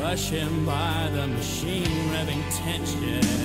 Rushing by the machine, revving tension.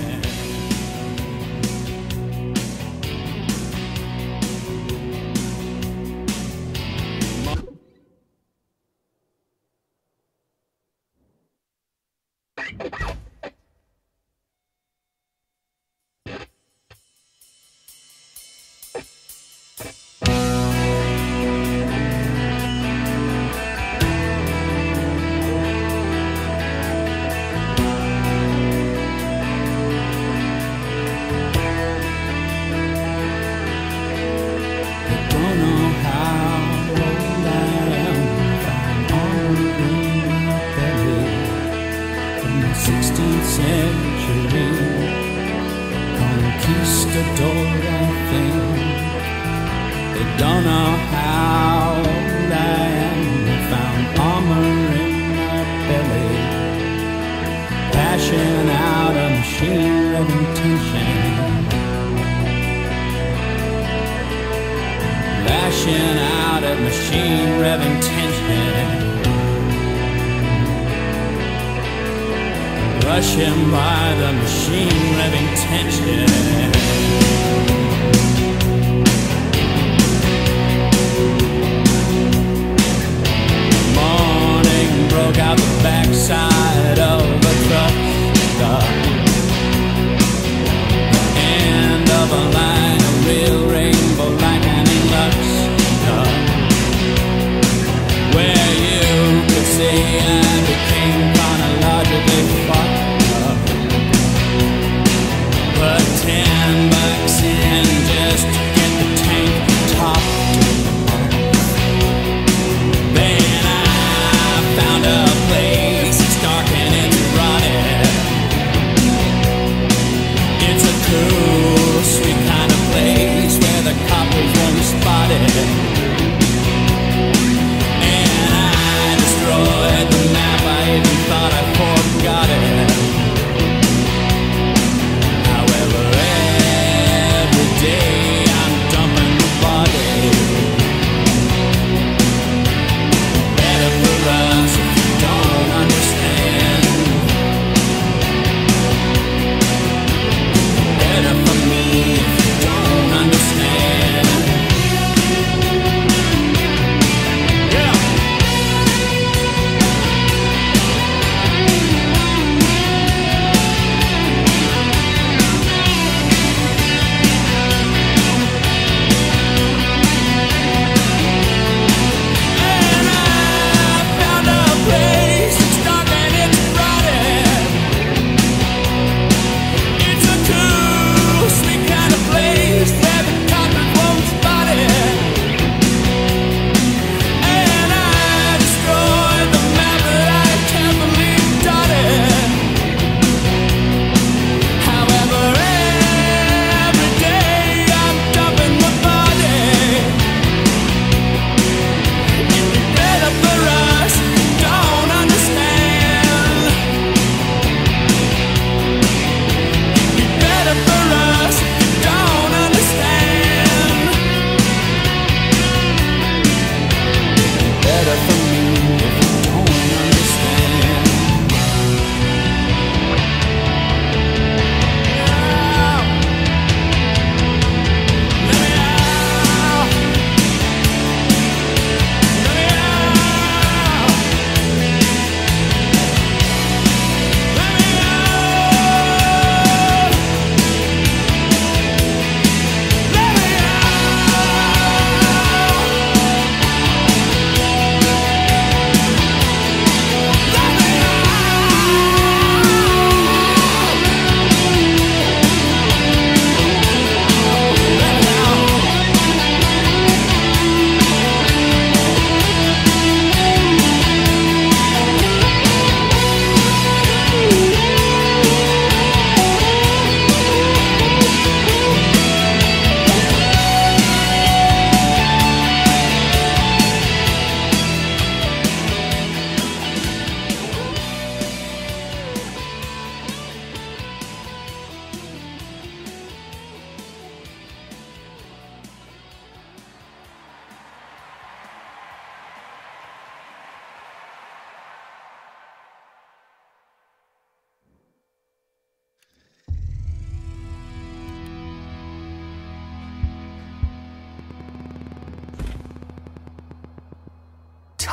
16th century. Conquistador, I think. They don't know how I am. They found armor in my belly. Passion out a machine of intention. lashing out at machine revving Rushing by the machine revving tension. Morning broke out the backside of a truck. The end of a line, a real rainbow lightning lux. Where you could see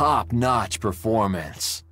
top-notch performance.